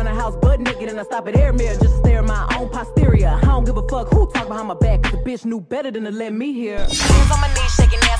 around the house butt naked and I stop at air mirror just to stare at my own posterior. I don't give a fuck who talk behind my back, cause the bitch knew better than to let me hear. Hands on my knees, shaking ass